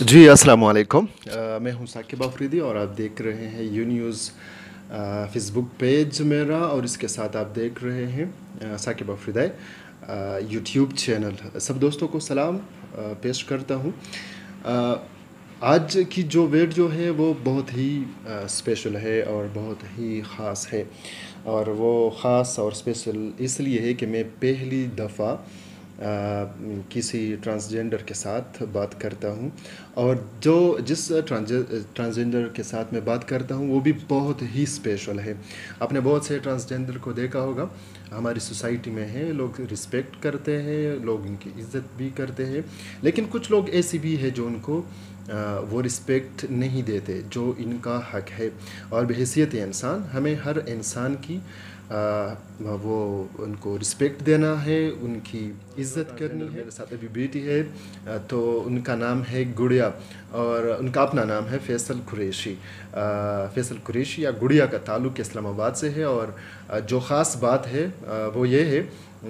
जी अस्सलाम वालेकुम मैं हूँ साकिब अफरीदी और आप देख रहे हैं यू न्यूज़ फेसबुक पेज मेरा और इसके साथ आप देख रहे हैं साकिब अफरीदी यूट्यूब चैनल सब दोस्तों को सलाम अ, पेश करता हूँ। आज की जो वेट जो है वो बहुत ही आ, स्पेशल है और बहुत ही ख़ास है। और वो ख़ास और स्पेशल इसलिए है कि मैं पहली दफ़ा किसी ट्रांसजेंडर के साथ बात करता हूँ। और जो जिस ट्रांसजेंडर के साथ मैं बात करता हूँ, वो भी बहुत ही स्पेशल है। आपने बहुत से ट्रांसजेंडर को देखा होगा। हमारी सोसाइटी में है, लोग रिस्पेक्ट करते हैं, लोग इनकी इज़्ज़त भी करते हैं। लेकिन कुछ लोग ऐसे भी हैं जो उनको वो रिस्पेक्ट नहीं देते, जो इनका हक है। और बहसीत इंसान, हमें हर इंसान की वो उनको रिस्पेक्ट देना है, उनकी इज़्ज़त करनी है। मेरे साथ अभी बेटी है तो उनका नाम है गुड़िया और उनका अपना नाम है फैसल कुरेशी। फैसल कुरेशी या गुड़िया का ताल्लुक इस्लामाबाद से है और जो ख़ास बात है वो ये है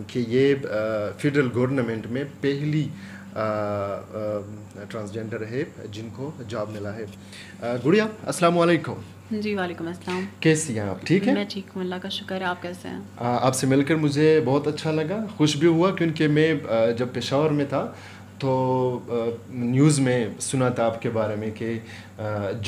कि ये फेडरल गवर्नमेंट में पहली ट्रांसजेंडर है जिनको जॉब मिला है। गुड़िया अस्सलाम जी वालेकुम अस्सलाम। कैसी हैं आप? ठीक है? मैं ठीक हूँ अल्लाह का शुक्र है आप कैसे हैं? आपसे मिलकर मुझे बहुत अच्छा लगा। खुश भी हुआ क्योंकि मैं जब पेशावर में था तो न्यूज़ में सुना था आपके बारे में कि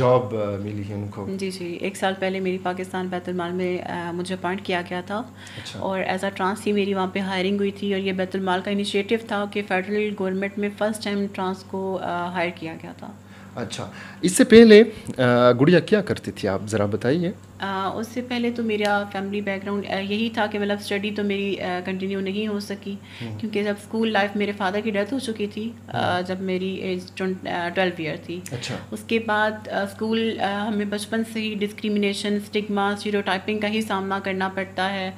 जॉब मिली है उनको। जी जी। एक साल पहले मेरी पाकिस्तान बैतुलमाल में अ, मुझे अपॉइंट किया गया था। अच्छा। और एज अ ट्रांस ही मेरी वहाँ पे हायरिंग हुई थी और ये बैतुलमाल का इनिशिएटिव था कि फेडरल गवर्नमेंट में फ़र्स्ट टाइम ट्रांस को हायर किया गया था। अच्छा इससे पहले गुड़िया क्या करती थी आप? ज़रा बताइए। उससे पहले तो मेरा फैमिली बैकग्राउंड यही था कि मतलब स्टडी तो मेरी कंटिन्यू नहीं हो सकी। क्योंकि जब स्कूल लाइफ मेरे फादर की डेथ हो चुकी थी अ, जब मेरी एज ट्वेल्व ईयर थी। अच्छा। उसके बाद स्कूल हमें बचपन से ही डिस्क्रिमिनेशन स्टिग्मा स्टीरियोटाइपिंग का ही सामना करना पड़ता है।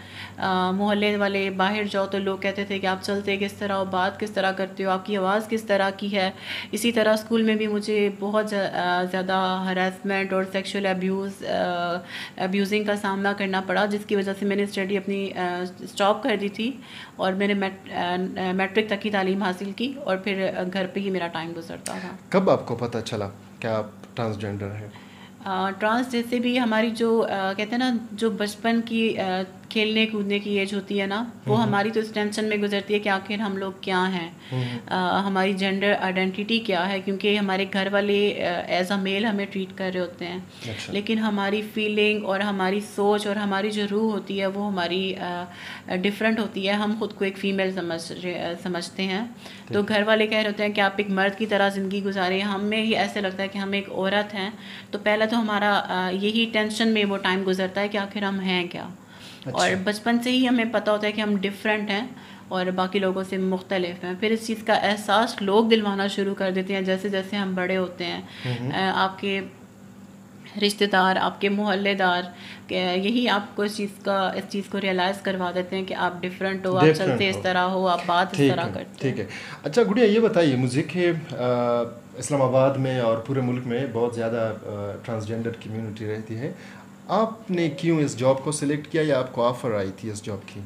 मोहल्ले वाले बाहर जाओ तो लोग कहते थे कि आप चलते किस तरह हो बात किस तरह करते हो आपकी आवाज़ किस तरह की है। इसी तरह स्कूल में भी मुझे बहुत ज़्यादा हरासमेंट और सेक्शुअल अब्यूज़ अब्यूज़िंग का सामना करना पड़ा जिसकी वजह से मैंने स्टडी अपनी स्टॉप कर दी थी और मैंने मैट्रिक तक की तालीम हासिल की और फिर घर पर ही मेरा टाइम गुजरता था। कब आपको पता चला क्या आप ट्रांसजेंडर हैं? ट्रांस जैसे भी हमारी जो आ, कहते हैं ना जो बचपन की खेलने कूदने की एज होती है ना वो हमारी तो इस टेंशन में गुजरती है कि आखिर हम लोग क्या हैं। हमारी जेंडर आइडेंटिटी क्या है क्योंकि हमारे घर वाले एज अ मेल हमें ट्रीट कर रहे होते हैं। अच्छा। लेकिन हमारी फीलिंग और हमारी सोच और हमारी जो रूह होती है वो हमारी डिफरेंट होती है। हम खुद को एक फ़ीमेल समझ समझते हैं। तो घर वाले कह रहे होते हैं कि आप एक मर्द की तरह ज़िंदगी गुजारें। हमें ही ऐसे लगता है कि हम एक औरत हैं। तो पहला तो हमारा यही टेंशन में वो टाइम गुजरता है कि आखिर हम हैं क्या? और बचपन से ही हमें पता होता है कि हम डिफरेंट हैं और बाकी लोगों से मुख्तलिफ़ हैं। फिर इस चीज़ का एहसास लोग दिलवाना शुरू कर देते हैं जैसे जैसे हम बड़े होते हैं। आपके रिश्तेदार आपके मोहल्लेदार यही आपको इस चीज़ का इस चीज़ को रियलाइज़ करवा देते हैं कि आप डिफरेंट हो आप चलते इस तरह हो आप बात इस तरह है करते ठीक है। अच्छा गुड़िया ये बताइए मुझे कि इस्लामाबाद में और पूरे मुल्क में बहुत ज़्यादा ट्रांसजेंडर कम्युनिटी रहती है। आपने क्यों इस जॉब को सिलेक्ट किया या आपको ऑफ़र आई थी इस जॉब की?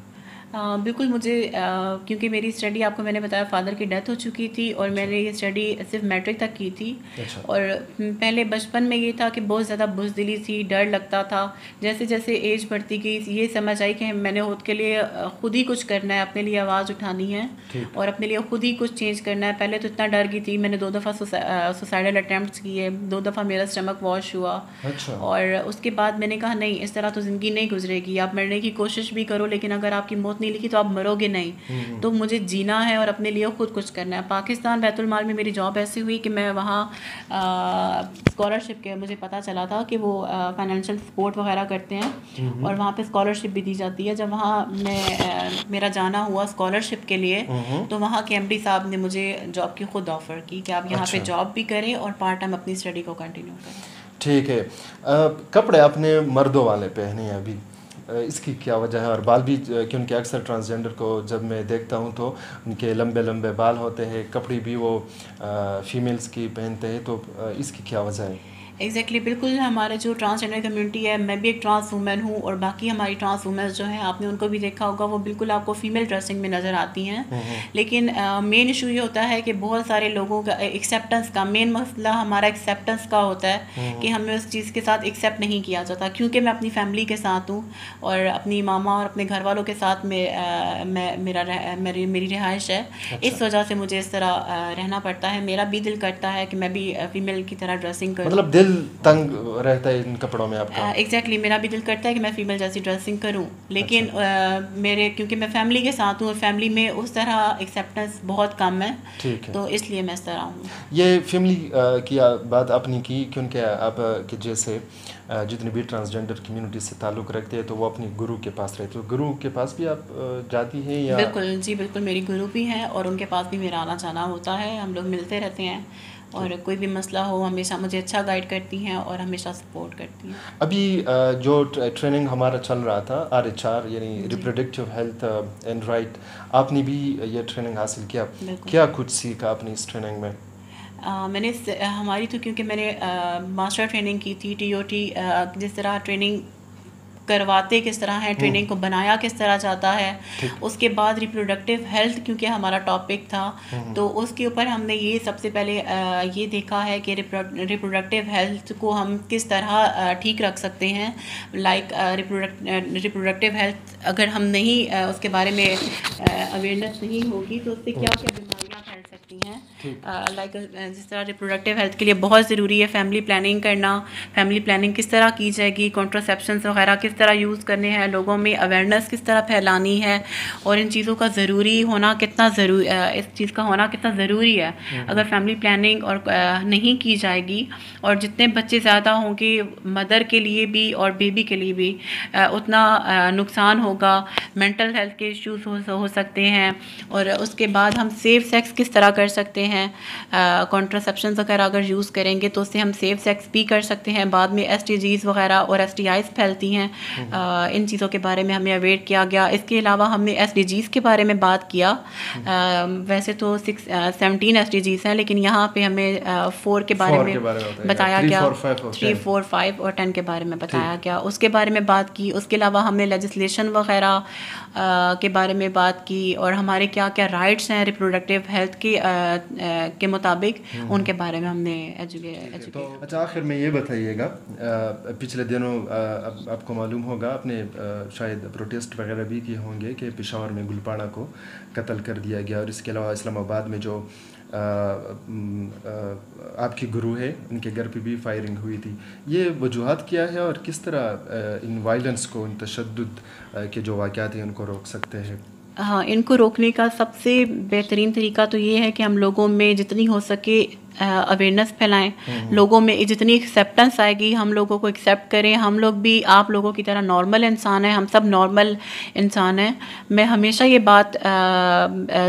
बिल्कुल मुझे क्योंकि मेरी स्टडी आपको मैंने बताया फादर की डेथ हो चुकी थी और मैंने ये स्टडी सिर्फ़ मैट्रिक तक की थी। अच्छा। और हम्म, पहले बचपन में ये था कि बहुत ज़्यादा बुजदिली थी डर लगता था। जैसे जैसे एज बढ़ती गई ये समझ आई कि मैंने खुद के लिए खुद ही कुछ करना है अपने लिए आवाज़ उठानी है और अपने लिए खुद ही कुछ चेंज करना है। पहले तो इतना डर गई थी मैंने दो दफ़ा सुसाइडल अटैम्प्ट किए दो दफ़ा मेरा स्टमक वॉश हुआ। अच्छा। और उसके बाद मैंने कहा नहीं इस तरह तो ज़िंदगी नहीं गुजरेगी आप मरने की कोशिश भी करो लेकिन अगर आपकी मौत नहीं लिखी तो आप मरोगे नहीं। तो मुझे जीना है और अपने लिए खुद कुछ करना है। पाकिस्तान बैतुलमाल में मेरी जॉब ऐसी हुई कि मैं वहाँ स्कॉलरशिप के मुझे पता चला था कि वो फाइनेंशियल सपोर्ट वगैरह करते हैं। और वहाँ पे स्कॉलरशिप भी दी जाती है। जब वहाँ मैं मेरा जाना हुआ स्कॉलरशिप के लिए तो वहाँ के एमडी साहब ने मुझे जॉब की खुद ऑफ़र की कि आप यहाँ पे अच्छा। जॉब भी करें और पार्ट टाइम अपनी स्टडी को कंटिन्यू करें। ठीक है। अ, कपड़े आपने मर्दों वाले पहने हैं अभी? इसकी क्या वजह है? और बाल भी क्योंकि अक्सर ट्रांसजेंडर को जब मैं देखता हूँ तो उनके लंबे लंबे बाल होते हैं, कपड़े भी वो फीमेल्स की पहनते हैं तो इसकी क्या वजह है? एग्जैक्टली exactly, बिल्कुल हमारा जो ट्रांसजेंडर कम्युनिटी है मैं भी एक ट्रांस वूमेन हूँ और बाकी हमारी ट्रांस वूमेंस जो हैं आपने उनको भी देखा होगा वो बिल्कुल आपको फीमेल ड्रेसिंग में नज़र आती हैं। हम्म, हम्म। लेकिन मेन इशू ये होता है कि बहुत सारे लोगों का एक्सेप्टेंस का मेन मसला हमारा एक्सेप्टेंस का होता है हम्म, कि हमें उस चीज़ के साथ एक्सेप्ट नहीं किया जाता। क्योंकि मैं अपनी फैमिली के साथ हूँ और अपनी मामा और अपने घर वालों के साथ में मैं मेरा रह, मेरी मेरी रिहाइश है। अच्छा। इस वजह से मुझे इस तरह रहना पड़ता है। मेरा भी दिल करता है कि मैं भी फीमेल की तरह ड्रेसिंग करूँ। मतलब दिल तंग रहता है इन कपड़ों में आपका? एग्जैक्टली uh, exactly, मेरा भी दिल करता है कि मैं फ़ीमेल जैसी ड्रेसिंग करूँ। लेकिन अच्छा। uh, मेरे क्योंकि मैं फैमिली के साथ हूँ और फैमिली में उस तरह एक्सेप्टेंस बहुत कम है ठीक है। तो इसलिए मैं इस तरह हूँ। ये फैमिली uh, की बात आपने की क्योंकि आप कि जैसे जितने भी ट्रांसजेंडर कम्युनिटी से ताल्लुक़ रखते हैं तो वो अपनी गुरु के पास रहते तो गुरु के पास भी आप जाती हैं या? बिल्कुल जी बिल्कुल मेरी गुरु भी हैं और उनके पास भी मेरा आना जाना होता है। हम लोग मिलते रहते हैं। और कोई भी मसला हो हमेशा मुझे अच्छा गाइड करती हैं और हमेशा सपोर्ट करती हैं। अभी जो ट्रेनिंग हमारा चल रहा था आर एच आर यानी रिप्रोडक्टिव हेल्थ एंड राइट आपने भी ये ट्रेनिंग हासिल किया? क्या कुछ सीखा आपने इस ट्रेनिंग में? आ, मैंने हमारी तो क्योंकि मैंने मास्टर ट्रेनिंग की थी टी ओ टी जिस तरह ट्रेनिंग करवाते किस तरह हैं ट्रेनिंग हम्म। को बनाया किस तरह जाता है उसके बाद रिप्रोडक्टिव हेल्थ क्योंकि हमारा टॉपिक था हम्म। तो उसके ऊपर हमने ये सबसे पहले ये देखा है कि रिप्रोडक्टिव हेल्थ को हम किस तरह ठीक रख सकते हैं लाइक रिप्रोडक्टिव हेल्थ अगर हम नहीं उसके बारे में अवेयरनेस नहीं होगी तो उससे क्या क्या बीमारियाँ फैल सकती हैं लाइक जिस तरह रिप्रोडक्टिव हेल्थ के लिए बहुत ज़रूरी है फैमिली प्लानिंग करना फैमिली प्लानिंग किस तरह की जाएगी कॉन्ट्रासेप्शन वगैरह किस तरह यूज़ करने हैं लोगों में अवेयरनेस किस तरह फैलानी है और इन चीज़ों का ज़रूरी होना कितना ज़रूरी इस चीज़ का होना कितना ज़रूरी है हम्म। अगर फैमिली प्लानिंग और नहीं की जाएगी और जितने बच्चे ज़्यादा होंगे मदर के लिए भी और बेबी के लिए भी उतना नुकसान होगा मेंटल हेल्थ के इश्यूज़ हो, हो सकते हैं और उसके बाद हम सेफ़ सेक्स किस तरह कर सकते हैं कॉन्ट्रासेप्शन वगैरह अगर यूज़ करेंगे तो उससे हम सेफ़ सेक्स भी कर सकते हैं। बाद में एस वगैरह और एस फैलती हैं। हम्म। इन चीज़ों के बारे में हमें अवेयर किया गया। इसके अलावा हमने एस के बारे में बात किया। हम्म। वैसे तो सिक्स सेवनटीन एस हैं लेकिन यहाँ पे हमें फोर के बारे में बताया गया। थ्री फोर फाइव और टेन के बारे में बताया गया। उसके बारे में बात की। उसके अलावा हमने लेजिस्लेशन वगैरह के बारे में बात की। और हमारे क्या क्या राइट्स हैं रिप्रोडक्टिव हेल्थ के के मुताबिक हम्म। उनके बारे में हमने एजुकेट तो अच्छा आखिर में ये बताइएगा पिछले दिनों आपको मालूम होगा आपने शायद प्रोटेस्ट वगैरह भी किए होंगे कि पिशावर में गुलपाड़ा को कत्ल कर दिया गया और इसके अलावा इस्लामाबाद में जो आपकी गुरु है उनके घर पे भी फायरिंग हुई थी। ये वजूहत क्या है और किस तरह इन वायलेंस को इन तशद के जो वाक़ हैं उनको रोक सकते हैं? हाँ इनको रोकने का सबसे बेहतरीन तरीका तो ये है कि हम लोगों में जितनी हो सके अवेयरनेस फैलाएँ। लोगों में जितनी एक्सेप्टेंस आएगी हम लोगों को एक्सेप्ट करें। हम लोग भी आप लोगों की तरह नॉर्मल इंसान हैं। हम सब नॉर्मल इंसान हैं। मैं हमेशा ये बात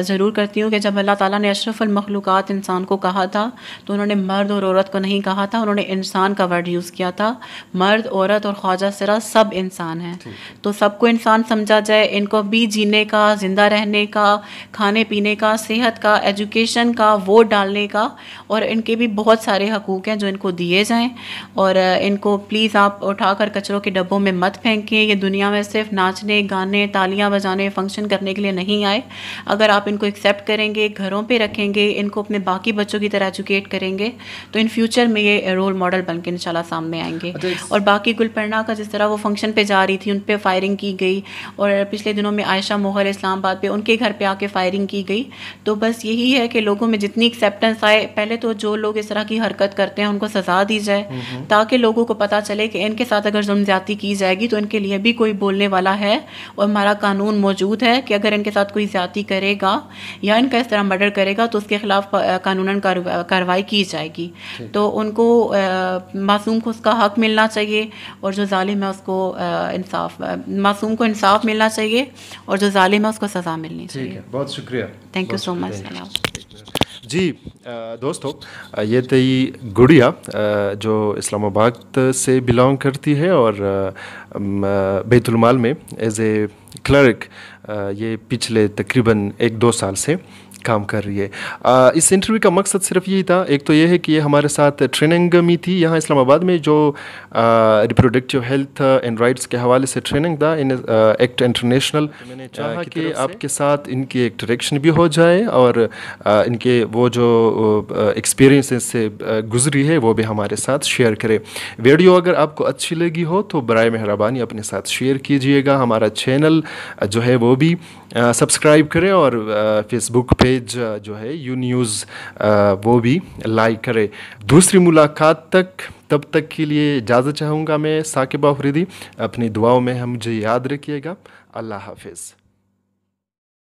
ज़रूर करती हूँ कि जब अल्लाह ताला ने अशरफुलमखलूक़ात इंसान को कहा था तो उन्होंने मर्द और औरत को नहीं कहा था उन्होंने इंसान का वर्ड यूज़ किया था। मर्द औरत और ख्वाजा सरा सब इंसान हैं। तो सबको इंसान समझा जाए इनको भी जीने का ज़िंदा रहने का खाने पीने का सेहत का एजुकेशन का वोट डालने का और और इनके भी बहुत सारे हकूक़ हैं जो इनको दिए जाएँ। और इनको प्लीज़ आप उठाकर कचरों के डब्बों में मत फेंकें ये दुनिया में सिर्फ़ नाचने गाने तालियाँ बजाने फ़ंक्शन करने के लिए नहीं आए। अगर आप इनको एक्सेप्ट करेंगे घरों पर रखेंगे इनको अपने बाकी बच्चों की तरह एजुकेट करेंगे तो इन फ्यूचर में ये रोल मॉडल बन के इंशाल्लाह सामने आएँगे। अच्छा, और बाकी गुलपरना का जिस तरह वो फ़ंक्शन पे जा रही थी उन पर फायरिंग की गई। और पिछले दिनों में आयशा मोहर इस्लामाबाद पे उनके घर पे आके फायरिंग की गई। तो बस यही है कि लोगों में जितनी एक्सेप्टेंस आए पहले तो जो लोग इस तरह की हरकत करते हैं उनको सज़ा दी जाए ताकि लोगों को पता चले कि इनके साथ अगर जुल्म ज़्यादा की जाएगी तो इनके लिए भी कोई बोलने वाला है और हमारा कानून मौजूद है कि अगर इनके साथ कोई ज़्यादा करेगा या इनका इस तरह मर्डर करेगा तो उसके ख़िलाफ़ कानून कार्रवाई की जाएगी। तो उनको मासूम को उसका हक मिलना चाहिए और जो ालिम है उसको इंसाफ मासूम को इंसाफ मिलना चाहिए और जो ालिम है उसको सज़ा मिलनी चाहिए। बहुत शुक्रिया। थैंक यू सो मच जी दोस्तों ये थी गुड़िया जो इस्लामाबाद से बिलोंग करती है और बैतुलमाल में एज ए क्लर्क ये पिछले तकरीबन एक दो साल से काम कर रही है। आ, इस इंटरव्यू का मकसद सिर्फ़ यही था। एक तो ये है कि ये हमारे साथ ट्रेनिंग में थी यहाँ इस्लामाबाद में जो रिप्रोडक्टिव हेल्थ एंड राइट्स के हवाले से ट्रेनिंग था इन एक्ट इंटरनेशनल मैंने चाहा कि आपके साथ इनकी एक डायरेक्शन भी हो जाए और आ, इनके वो जो एक्सपीरियंस से गुजरी है वो भी हमारे साथ शेयर करें। वीडियो अगर आपको अच्छी लगी हो तो बर मेहरबानी अपने साथ शेयर कीजिएगा। हमारा चैनल जो है वो भी सब्सक्राइब करें और फेसबुक पेज जो है यू न्यूज़ वो भी लाइक करे। दूसरी मुलाकात तक, तब तक के लिए इजाज़त चाहूँगा मैं साकिब आफरीदी। अपनी दुआओं में हम मुझे याद रखिएगा। अल्लाह हाफिज़।